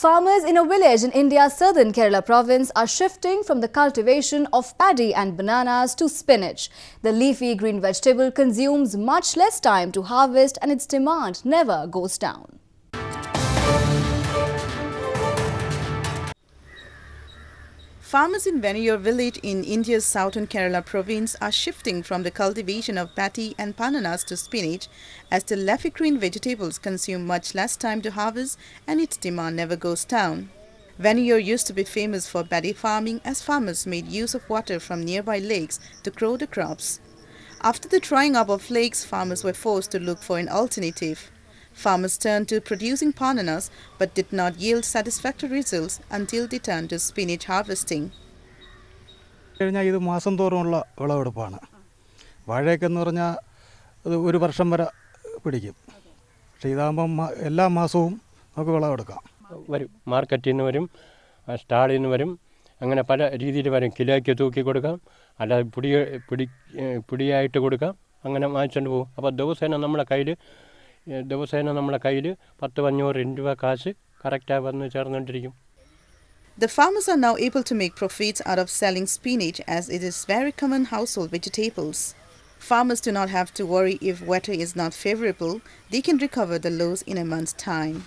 Farmers in a village in India's southern Kerala province are shifting from the cultivation of paddy and bananas to spinach. The leafy green vegetable consumes much less time to harvest and its demand never goes down. Farmers in Venuyur village in India's southern Kerala province are shifting from the cultivation of paddy and bananas to spinach as the leafy green vegetables consume much less time to harvest and its demand never goes down. Venuyur used to be famous for paddy farming as farmers made use of water from nearby lakes to grow the crops. After the drying up of lakes, farmers were forced to look for an alternative. Farmers turned to producing bananas but did not yield satisfactory results until they turned to spinach harvesting. കഴിഞ്ഞാൽ ഇത് മാസം തോറുമുള്ള വിളവെടുപ്പാണ്. വാഴയൊക്കെ എന്ന് പറഞ്ഞാൽ അത് ഒരു വർഷം വരെ പിടിക്കും. പക്ഷേ ഇതാകുമ്പം എല്ലാ മാസവും നമുക്ക് വിളവെടുക്കാം. വരും. മാർക്കറ്റിൽ നിന്ന് വരും സ്റ്റാളിൽ നിന്ന് വരും. അങ്ങനെ പല രീതിയിൽ വരും. കിലോയ്ക്ക് തൂക്കി കൊടുക്കാം. അല്ലാതെ പിടി പിടി പിടിയായിട്ട് കൊടുക്കാം. അങ്ങനെ വാങ്ങിച്ചുകൊണ്ട് പോകും. അപ്പോൾ ദിവസേന നമ്മളെ കയ്യിൽ ദിവസേന നമ്മളെ കയ്യിൽ പത്ത് അഞ്ഞൂറ് രൂപ കാശ് കറക്റ്റായി വന്ന് ചേർന്നുകൊണ്ടിരിക്കും The farmers are now able to make profits out of selling spinach as it is very common household vegetables. Farmers do not have to worry if weather is not favorable, they can recover the loss in a month's time.